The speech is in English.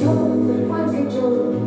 Jones and Funky Jones.